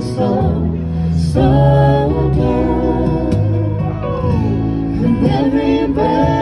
so down with every breath.